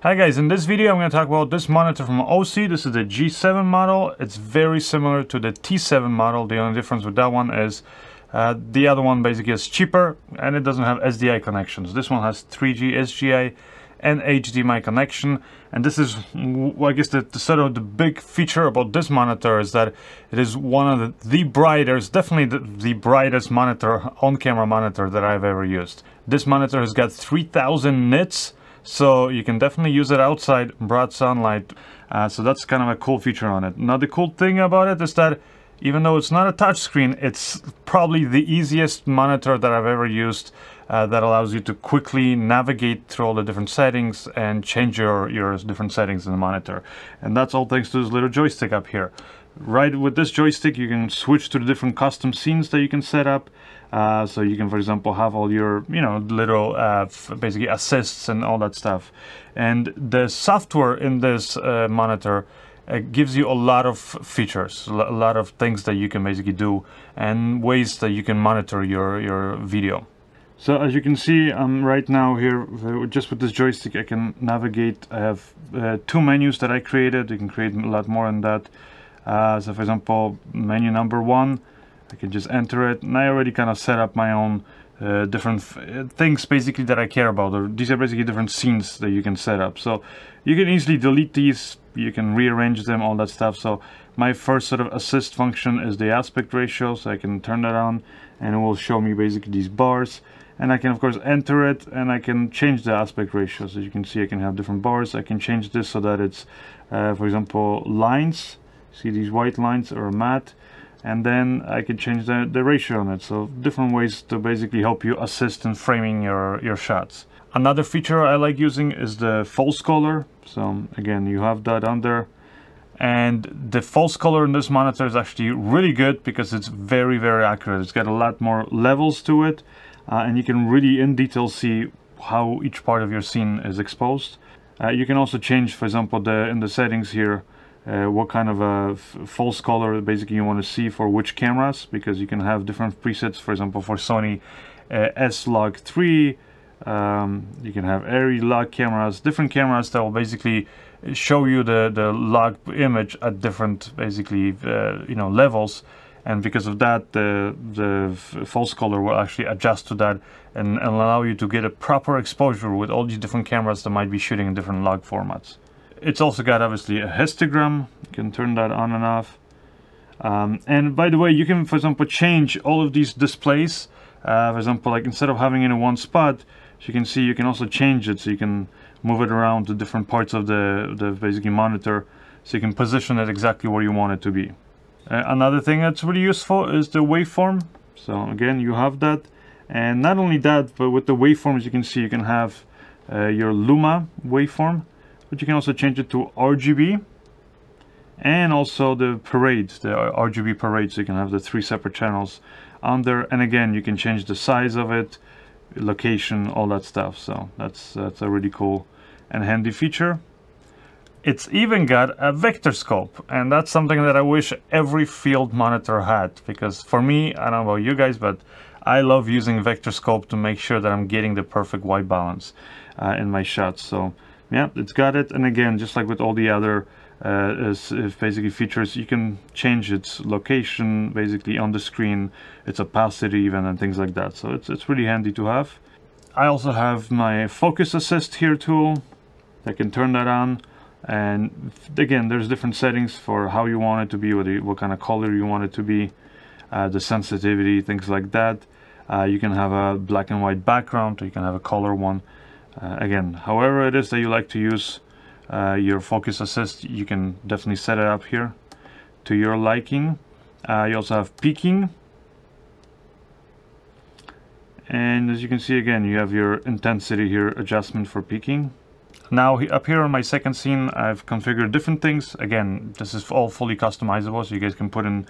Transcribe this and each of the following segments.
Hi guys, in this video I'm going to talk about this monitor from Osee. This is the G7 model. It's very similar to the T7 model. The only difference with that one is uh, the other one basically is cheaper and it doesn't have SDI connections. This one has 3G SDI and HDMI connection and this is I guess the, the, sort of the big feature about this monitor is that it is one of the, the brightest definitely the, the brightest monitor on camera monitor that I've ever used this monitor has got 3000 nits so you can definitely use it outside broad sunlight. Uh, so that's kind of a cool feature on it. Now the cool thing about it is that even though it's not a touchscreen it's probably the easiest monitor that I've ever used uh, that allows you to quickly navigate through all the different settings and change your, your different settings in the monitor and that's all thanks to this little joystick up here right with this joystick you can switch to the different custom scenes that you can set up uh, so you can, for example, have all your, you know, little uh, basically assists and all that stuff. And the software in this uh, monitor uh, gives you a lot of features, a lot of things that you can basically do and ways that you can monitor your, your video. So as you can see, I'm right now here uh, just with this joystick I can navigate. I have uh, two menus that I created. You can create a lot more than that. so for example, menu number one, I can just enter it. And I already kind of set up my own uh, different uh, things basically that I care about. These are basically different scenes that you can set up. So you can easily delete these. You can rearrange them all that stuff. So my first sort of assist function is the aspect ratio. So I can turn that on and it will show me basically these bars and I can of course enter it and I can change the aspect ratio so you can see I can have different bars I can change this so that it's uh, for example lines see these white lines are matte and then I can change the, the ratio on it. So different ways to basically help you assist in framing your, your shots. Another feature I like using is the false color. So again, you have that under. And the false color in this monitor is actually really good because it's very, very accurate. It's got a lot more levels to it. Uh, and you can really in detail see how each part of your scene is exposed. Uh, you can also change, for example, the in the settings here, uh, what kind of a false color basically you want to see for which cameras because you can have different presets for example for Sony uh, S-Log 3 um, you can have ARRI log cameras different cameras that will basically show you the the log image at different basically uh, you know levels and because of that the the false color will actually adjust to that and, and allow you to get a proper exposure with all these different cameras that might be shooting in different log formats it's also got obviously a histogram. You can turn that on and off. Um, and by the way, you can, for example, change all of these displays. Uh, for example, like instead of having it in one spot, as you can see, you can also change it. So you can move it around to different parts of the, the basically monitor. So you can position it exactly where you want it to be. Uh, another thing that's really useful is the waveform. So again, you have that. And not only that, but with the waveforms, you can see you can have uh, your Luma waveform but you can also change it to RGB and also the parades, the RGB parades. So you can have the three separate channels on there. And again, you can change the size of it, location, all that stuff. So that's, that's a really cool and handy feature. It's even got a vector scope and that's something that I wish every field monitor had because for me, I don't know about you guys, but I love using vector scope to make sure that I'm getting the perfect white balance uh, in my shots. So yeah it's got it and again just like with all the other uh, basically features you can change its location basically on the screen its opacity even and things like that. So it's, it's really handy to have. I also have my focus assist here tool I can turn that on and again there's different settings for how you want it to be what, you, what kind of color you want it to be uh, the sensitivity things like that uh, you can have a black and white background or you can have a color one uh, again, however it is that you like to use uh, your focus assist, you can definitely set it up here to your liking. Uh, you also have peaking. And as you can see again, you have your intensity here adjustment for peaking. Now up here on my second scene, I've configured different things. Again, this is all fully customizable, so you guys can put in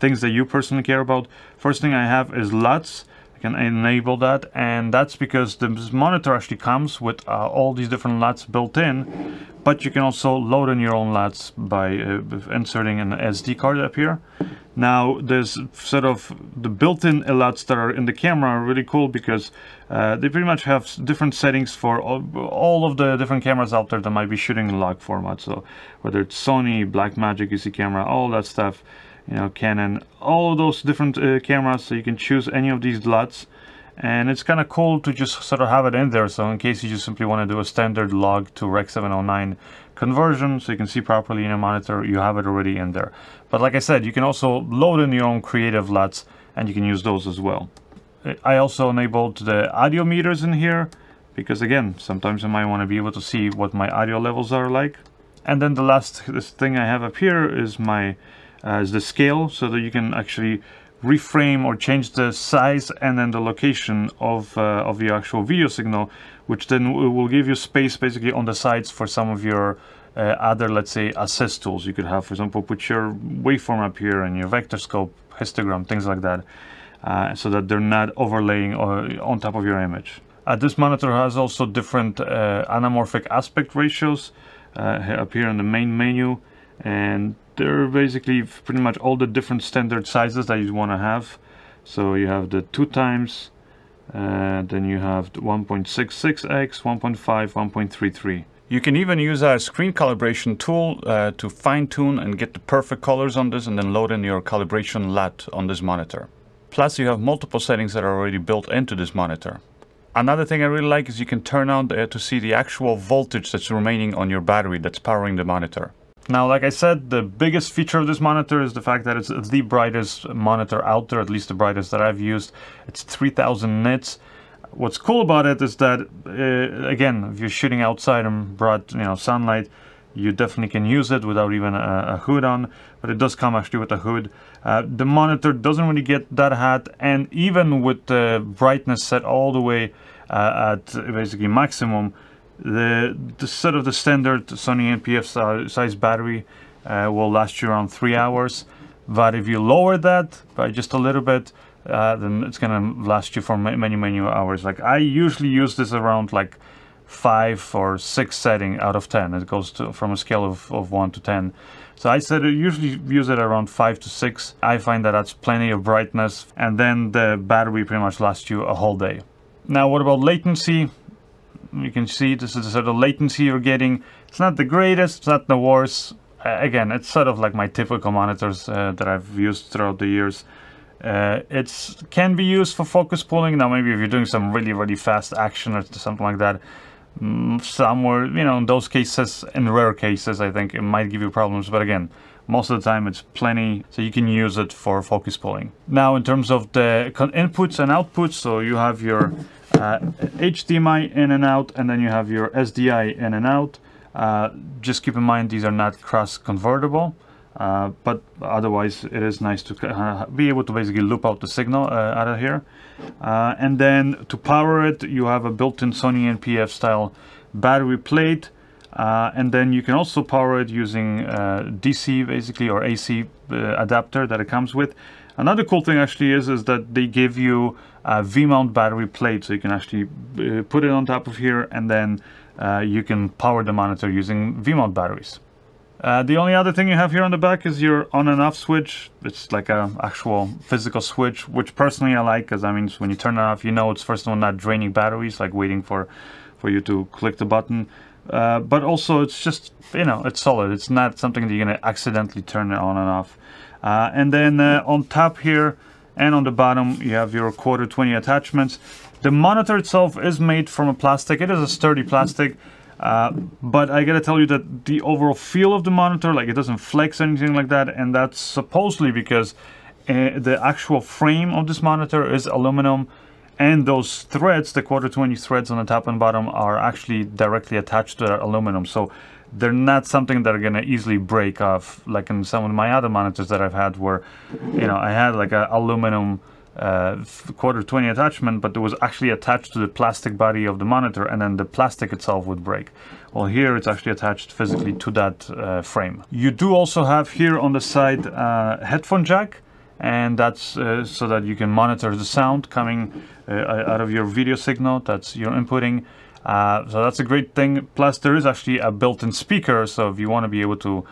things that you personally care about. First thing I have is LUTs can enable that and that's because this monitor actually comes with uh, all these different LUTs built in but you can also load in your own LUTs by uh, inserting an SD card up here Now, there's sort of the built-in LUTs that are in the camera are really cool because uh, they pretty much have different settings for all, all, of the different cameras out there that might be shooting in log format. So whether it's Sony, Blackmagic, EC camera, all that stuff, you know, Canon, all of those different uh, cameras. So you can choose any of these LUTs and it's kind of cool to just sort of have it in there so in case you just simply want to do a standard log to Rec 709 conversion so you can see properly in your monitor you have it already in there. But like I said you can also load in your own creative LUTs and you can use those as well. I also enabled the audio meters in here because again sometimes I might want to be able to see what my audio levels are like. And then the last thing I have up here is my uh, is the scale so that you can actually reframe or change the size and then the location of, uh, of the actual video signal, which then will give you space basically on the sides for some of your uh, other, let's say, assist tools you could have. For example, put your waveform up here and your vector scope, histogram, things like that, uh, so that they're not overlaying uh, on top of your image. Uh, this monitor has also different uh, anamorphic aspect ratios up here in the main menu and they're basically pretty much all the different standard sizes that you want to have so you have the two times uh, then you have 1.66x 1.5 1.33 you can even use a screen calibration tool uh, to fine-tune and get the perfect colors on this and then load in your calibration LUT on this monitor. Plus you have multiple settings that are already built into this monitor. Another thing I really like is you can turn on uh, to see the actual voltage that's remaining on your battery that's powering the monitor. Now, like I said, the biggest feature of this monitor is the fact that it's the brightest monitor out there, at least the brightest that I've used. It's 3000 nits. What's cool about it is that, uh, again, if you're shooting outside in broad you know, sunlight, you definitely can use it without even a, a hood on, but it does come actually with a hood. Uh, the monitor doesn't really get that hot, and even with the brightness set all the way uh, at basically maximum, the, the sort of the standard Sony NP-F size battery uh, will last you around three hours. But if you lower that by just a little bit, uh, then it's gonna last you for many, many hours. Like I usually use this around like five or six setting out of 10. It goes to, from a scale of, of one to 10. So I said I usually use it around five to six. I find that that's plenty of brightness and then the battery pretty much lasts you a whole day. Now what about latency? You can see this is the sort of latency you're getting. It's not the greatest, it's not the worst. Uh, again, it's sort of like my typical monitors uh, that I've used throughout the years. Uh, it can be used for focus pulling. Now, maybe if you're doing some really, really fast action or something like that, mm, somewhere, you know, in those cases, in rare cases, I think it might give you problems. But again, most of the time it's plenty, so you can use it for focus pulling. Now, in terms of the inputs and outputs, so you have your uh, HDMI in and out, and then you have your SDI in and out. Uh, just keep in mind these are not cross convertible, uh, but otherwise it is nice to uh, be able to basically loop out the signal uh, out of here. Uh, and then to power it, you have a built-in Sony NP-F style battery plate. and then you can also power it using DC basically or AC adapter that it comes with. Another cool thing actually is, is that they give you a V-mount battery plate so you can actually uh, put it on top of here and then uh, you can power the monitor using V-mount batteries. Uh, the only other thing you have here on the back is your on and off switch. It's like a actual physical switch, which personally I like because I mean when you turn it off, you know it's first of all not draining batteries, like waiting for, for you to click the button. Uh, but also it's just, you know, it's solid. It's not something that you're to accidentally turn it on and off. Uh, and then uh, on top here and on the bottom you have your quarter 20 attachments. The monitor itself is made from a plastic. It is a sturdy plastic. Uh, but I gotta tell you that the overall feel of the monitor, like it doesn't flex anything like that, and that's supposedly because uh, the actual frame of this monitor is aluminum, and those threads, the quarter 20 threads on the top and bottom, are actually directly attached to that aluminum. So they're not something that are to easily break off like in some of my other monitors that I've had where you know I had like a aluminum uh, quarter 20 attachment but it was actually attached to the plastic body of the monitor and then the plastic itself would break. Well here it's actually attached physically to that uh, frame. You do also have here on the side uh, headphone jack and that's uh, so that you can monitor the sound coming uh, out of your video signal that's you're inputting uh, so that's a great thing. Plus, there is actually a built-in speaker, so if you want to be able to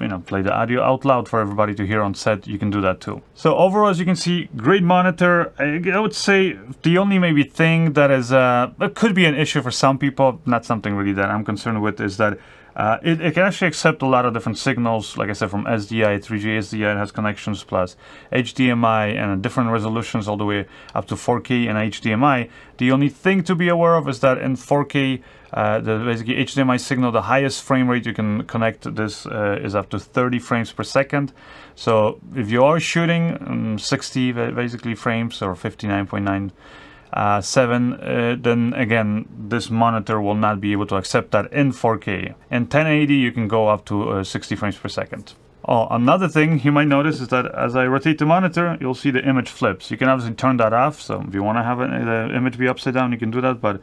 you know play the audio out loud for everybody to hear on set, you can do that too. So overall, as you can see, great monitor. I, would say the only maybe thing that is uh, that could be an issue for some people, not something really that I'm concerned with, is that uh, it, it, can actually accept a lot of different signals, like I said, from SDI, 3G SDI, it has connections plus HDMI and different resolutions all the way up to 4K and HDMI. The only thing to be aware of is that in 4K, uh, the basically HDMI signal, the highest frame rate you can connect this uh, is up to 30 frames per second. So if you are shooting um, 60 basically frames or 59.9 uh, 7, uh, then again, this monitor will not be able to accept that in 4K. In 1080, you can go up to uh, 60 frames per second. Oh, another thing you might notice is that as I rotate the monitor, you'll see the image flips. You can obviously turn that off, so if you want to have the image be upside down, you can do that, but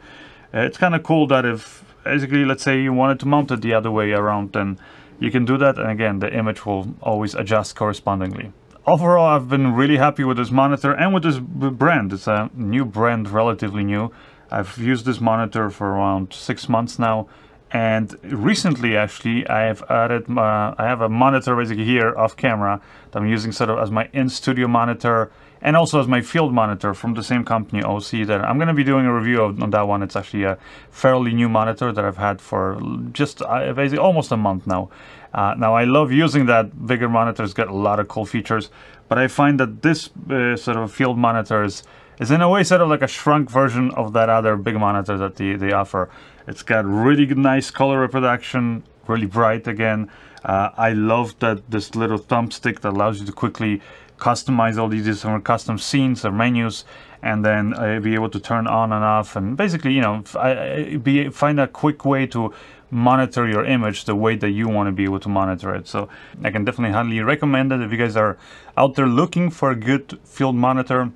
uh, it's kind of cool that if, basically, let's say you wanted to mount it the other way around, then you can do that, and again, the image will always adjust correspondingly overall, I've been really happy with this monitor and with this brand. It's a new brand, relatively new. I've used this monitor for around six months now. And recently, actually, I have added, uh, I have a monitor basically here off camera that I'm using sort of as my in-studio monitor and also as my field monitor from the same company, Osee, that I'm going to be doing a review of, on that one. It's actually a fairly new monitor that I've had for just uh, basically almost a month now. Uh, now, I love using that bigger monitor. It's got a lot of cool features, but I find that this uh, sort of field monitor is, is in a way sort of like a shrunk version of that other big monitor that they, they offer. It's got really nice color reproduction, really bright again. Uh, I love that this little thumbstick that allows you to quickly customize all these different custom scenes or menus and then uh, be able to turn on and off and basically you know I, be find a quick way to monitor your image the way that you want to be able to monitor it. So I can definitely highly recommend it if you guys are out there looking for a good field monitor.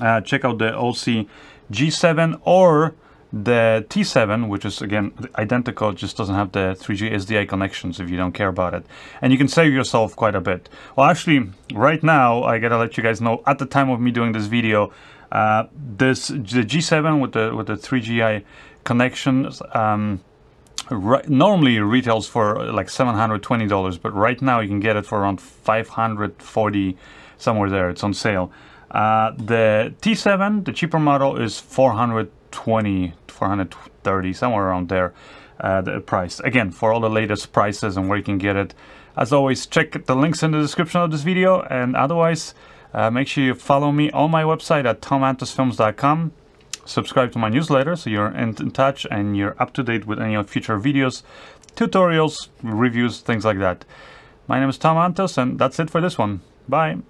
Uh, check out the Osee G7 or the T7, which is again identical, just doesn't have the 3G SDI connections if you don't care about it. And you can save yourself quite a bit. Well, actually, right now, I gotta let you guys know, at the time of me doing this video, uh, this the G7 with the with the 3GI connections, um, Right, normally retails for like $720, but right now you can get it for around 540 somewhere there. It's on sale. Uh, the T7, the cheaper model, is 420, 430, somewhere around there. Uh, the price. Again, for all the latest prices and where you can get it. As always, check the links in the description of this video. And otherwise, uh, make sure you follow me on my website at tomantosfilms.com subscribe to my newsletter so you're in, in touch and you're up to date with any of future videos, tutorials, reviews, things like that. My name is Tom Antos and that's it for this one. Bye!